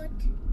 foot.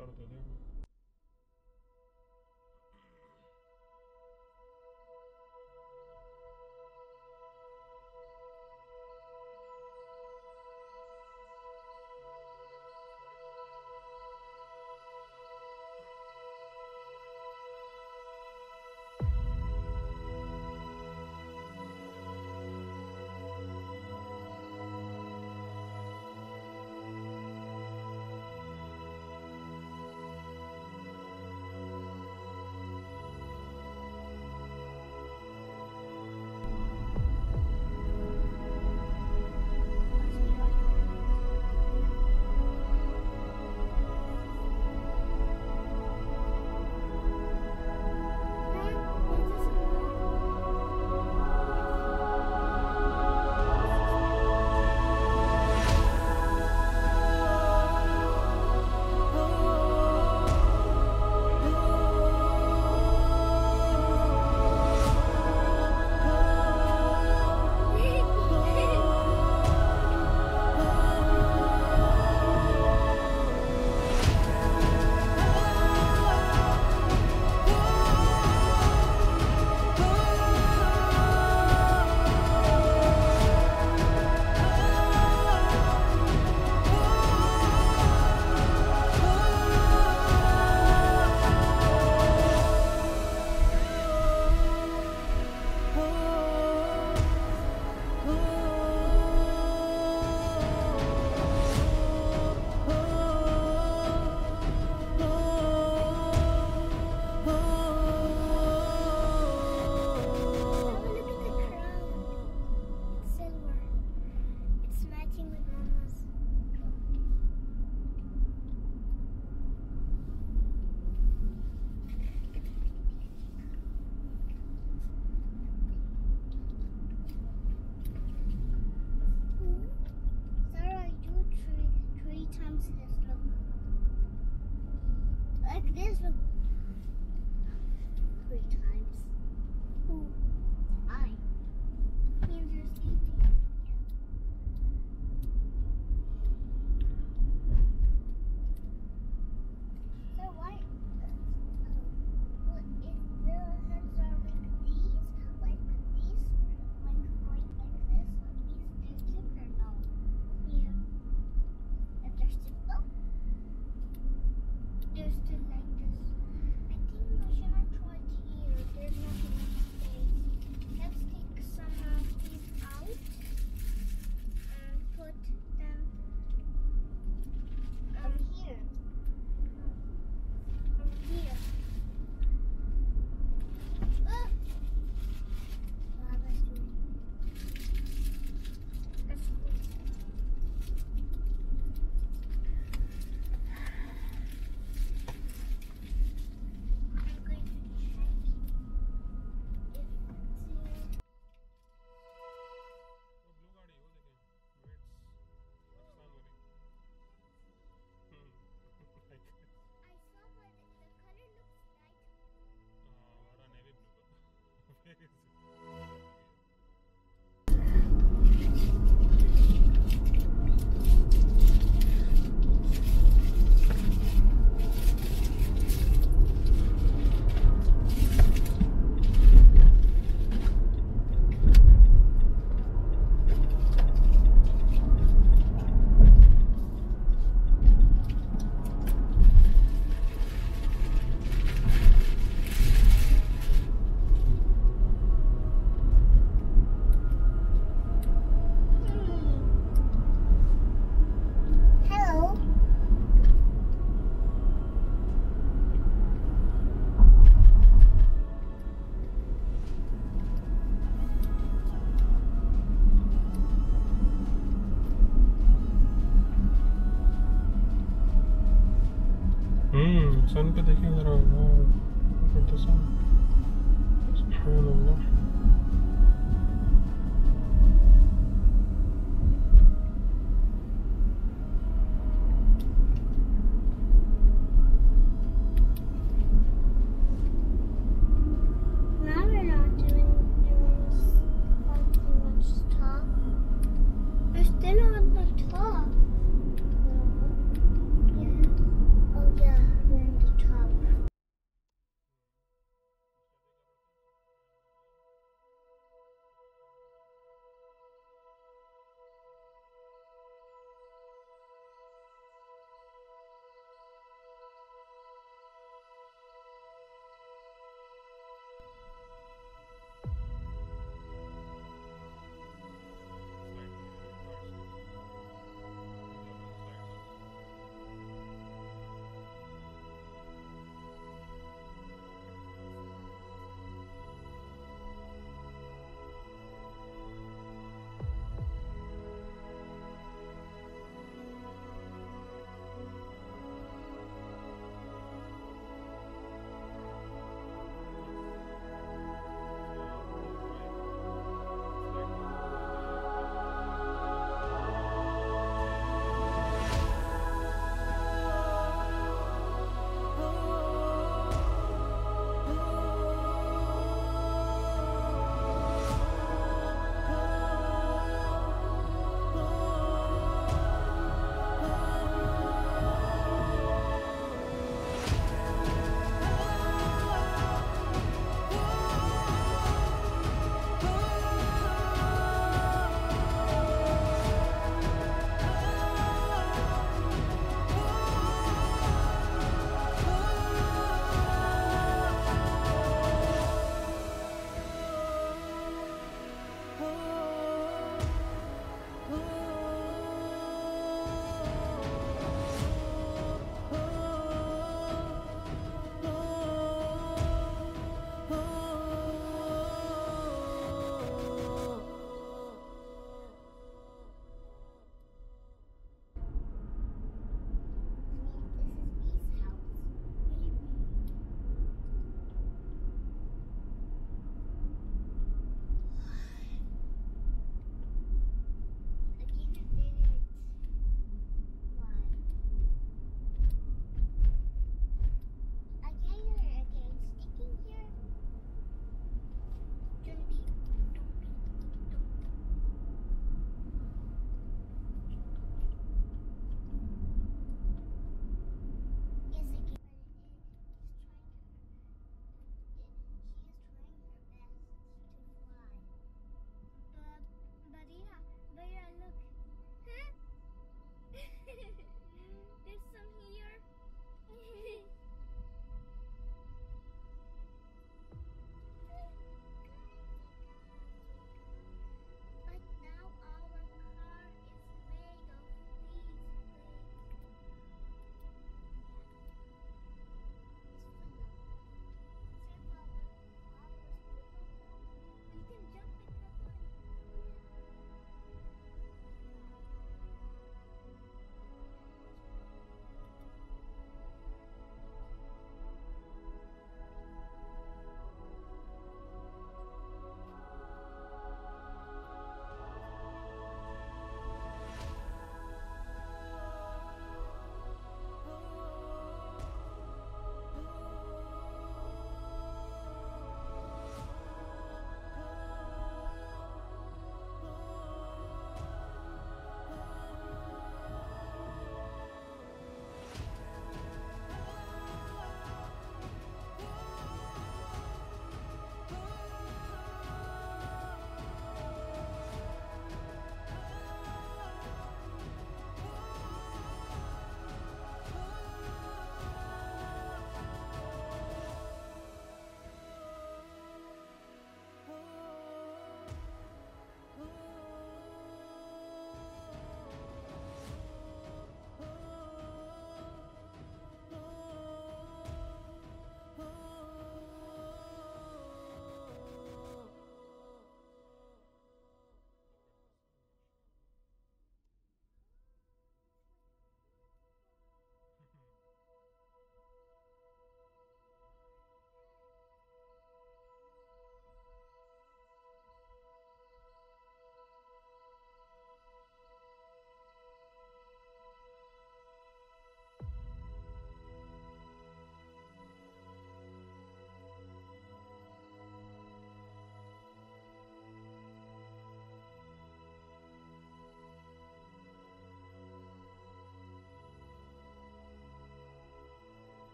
Cartagena. सन पे देखिए जरा वाह